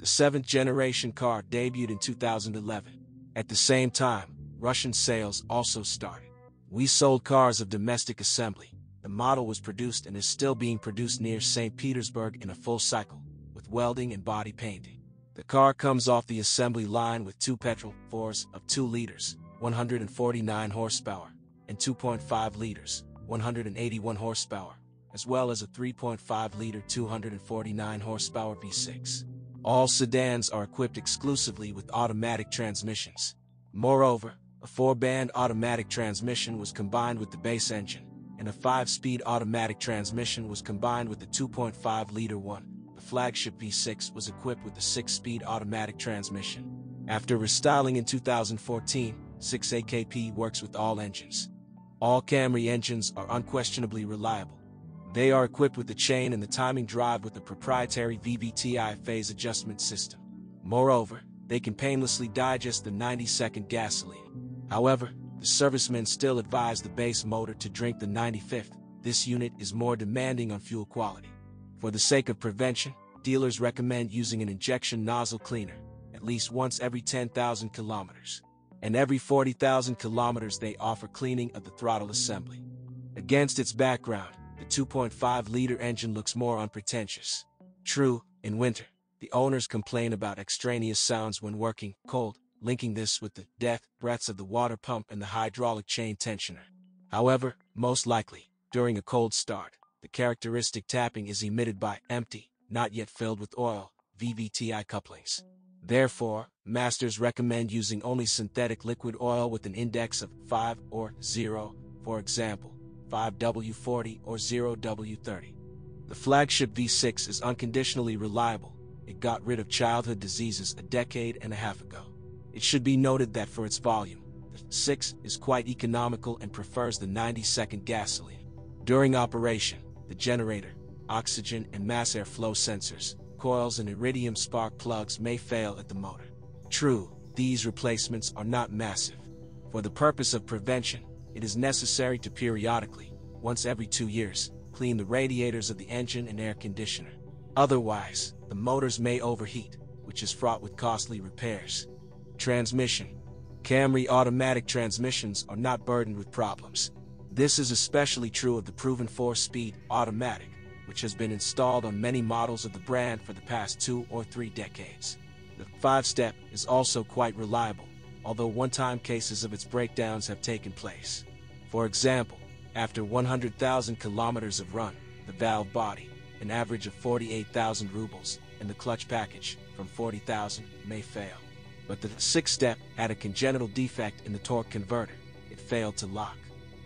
The seventh generation car debuted in 2011. At the same time, Russian sales also started. We sold cars of domestic assembly. The model was produced and is still being produced near St. Petersburg in a full cycle, with welding and body painting. The car comes off the assembly line with two petrol 4s of 2 liters, 149 horsepower, and 2.5 liters, 181 horsepower, as well as a 3.5 liter 249 horsepower V6. All sedans are equipped exclusively with automatic transmissions. Moreover, a four-band automatic transmission was combined with the base engine, and a five-speed automatic transmission was combined with the 2.5-liter one. The flagship V6 was equipped with a six-speed automatic transmission. After restyling in 2014, 6AKP works with all engines. All Camry engines are unquestionably reliable. They are equipped with the chain and the timing drive with the proprietary VVTi phase adjustment system. Moreover, they can painlessly digest the 90-second gasoline. However, the servicemen still advise the base motor to drink the 95th. This unit is more demanding on fuel quality. For the sake of prevention, dealers recommend using an injection nozzle cleaner at least once every 10,000 kilometers. And every 40,000 kilometers they offer cleaning of the throttle assembly. Against its background, 2.5-liter engine looks more unpretentious. True, in winter, the owners complain about extraneous sounds when working cold, linking this with the death breaths of the water pump and the hydraulic chain tensioner. However, most likely, during a cold start, the characteristic tapping is emitted by empty, not yet filled with oil, VVTi couplings. Therefore, masters recommend using only synthetic liquid oil with an index of 5 or 0, for example, 5W40 or 0W30. The flagship V6 is unconditionally reliable, it got rid of childhood diseases a decade and a half ago. It should be noted that for its volume, the 6 is quite economical and prefers the 90-second gasoline. During operation, the generator, oxygen and mass airflow sensors, coils and iridium spark plugs may fail at the motor. True, these replacements are not massive. For the purpose of prevention, it is necessary to periodically, once every two years, clean the radiators of the engine and air conditioner. Otherwise, the motors may overheat, which is fraught with costly repairs. Transmission Camry automatic transmissions are not burdened with problems. This is especially true of the proven 4-speed automatic, which has been installed on many models of the brand for the past two or three decades. The 5-step is also quite reliable, although one-time cases of its breakdowns have taken place. For example, after 100,000 kilometers of run, the valve body, an average of 48,000 rubles, and the clutch package, from 40,000, may fail. But the sixth step had a congenital defect in the torque converter. It failed to lock.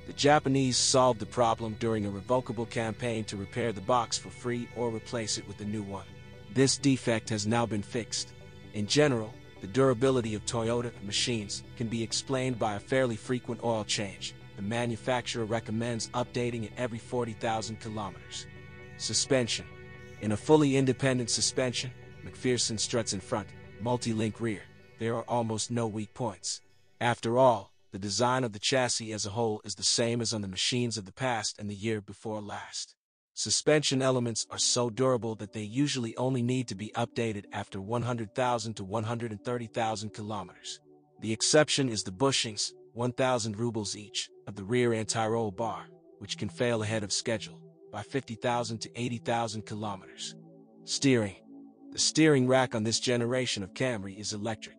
The Japanese solved the problem during a revocable campaign to repair the box for free or replace it with a new one. This defect has now been fixed. In general, the durability of Toyota machines can be explained by a fairly frequent oil change. The manufacturer recommends updating it every 40,000 kilometers. Suspension. In a fully independent suspension, McPherson struts in front, multi-link rear. There are almost no weak points. After all, the design of the chassis as a whole is the same as on the machines of the past and the year before last. Suspension elements are so durable that they usually only need to be updated after 100,000 to 130,000 kilometers. The exception is the bushings, 1,000 rubles each, of the rear anti-roll bar, which can fail ahead of schedule by 50,000 to 80,000 kilometers. Steering. The steering rack on this generation of Camry is electric.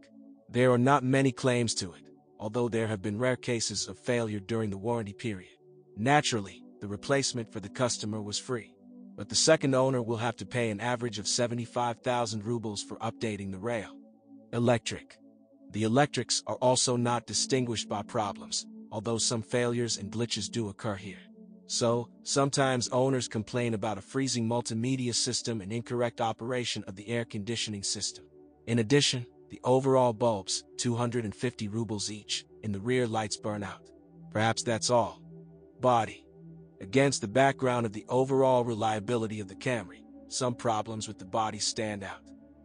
There are not many claims to it, although there have been rare cases of failure during the warranty period. Naturally, the replacement for the customer was free, but the second owner will have to pay an average of 75,000 rubles for updating the rail. Electric. The electrics are also not distinguished by problems, although some failures and glitches do occur here. So, sometimes owners complain about a freezing multimedia system and incorrect operation of the air conditioning system. In addition, the overall bulbs, 250 rubles each, in the rear lights burn out. Perhaps that's all. Body. Against the background of the overall reliability of the Camry, some problems with the body stand out.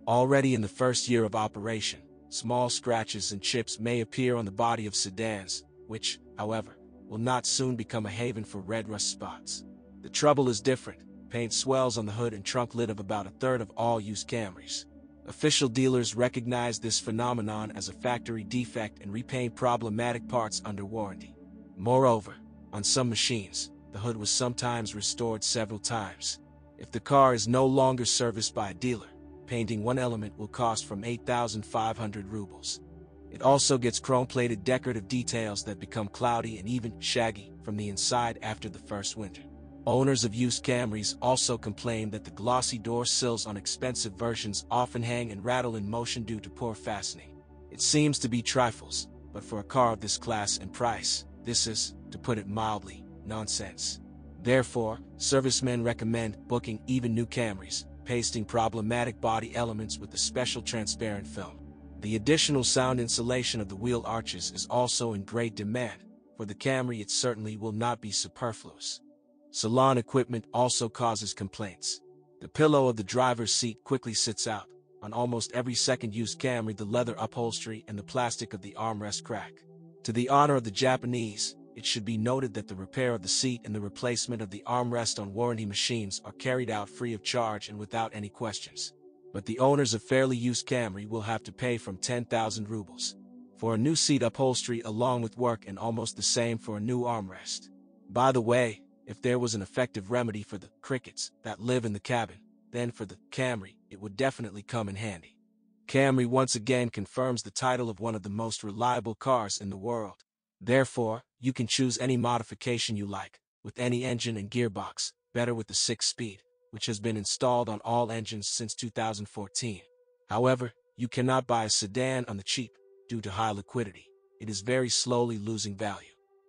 Already in the first year of operation, small scratches and chips may appear on the body of sedans, which, however, will not soon become a haven for red rust spots. The trouble is different. Paint swells on the hood and trunk lid of about a third of all used Camrys. Official dealers recognize this phenomenon as a factory defect and repaint problematic parts under warranty. Moreover, on some machines, the hood was sometimes restored several times. If the car is no longer serviced by a dealer, painting one element will cost from 8,500 rubles. It also gets chrome-plated decorative details that become cloudy and even shaggy from the inside after the first winter. Owners of used Camrys also complain that the glossy door sills on expensive versions often hang and rattle in motion due to poor fastening. It seems to be trifles, but for a car of this class and price, this is, to put it mildly, nonsense. Therefore, servicemen recommend booking even new Camrys, pasting problematic body elements with a special transparent film. The additional sound insulation of the wheel arches is also in great demand. For the Camry it certainly will not be superfluous. Salon equipment also causes complaints. The pillow of the driver's seat quickly sits out. On almost every second used Camry the leather upholstery and the plastic of the armrest crack. To the honor of the Japanese, it should be noted that the repair of the seat and the replacement of the armrest on warranty machines are carried out free of charge and without any questions but the owners of fairly used Camry will have to pay from 10,000 rubles for a new seat upholstery along with work and almost the same for a new armrest. By the way, if there was an effective remedy for the crickets that live in the cabin, then for the Camry, it would definitely come in handy. Camry once again confirms the title of one of the most reliable cars in the world. Therefore, you can choose any modification you like, with any engine and gearbox, better with the 6-speed which has been installed on all engines since 2014. However, you cannot buy a sedan on the cheap due to high liquidity. It is very slowly losing value.